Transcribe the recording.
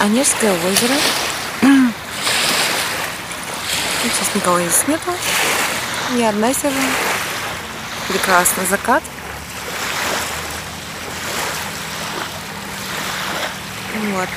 Онежское озеро. Сейчас никого здесь нету. Я одна сижу. Прекрасный закат. Вот.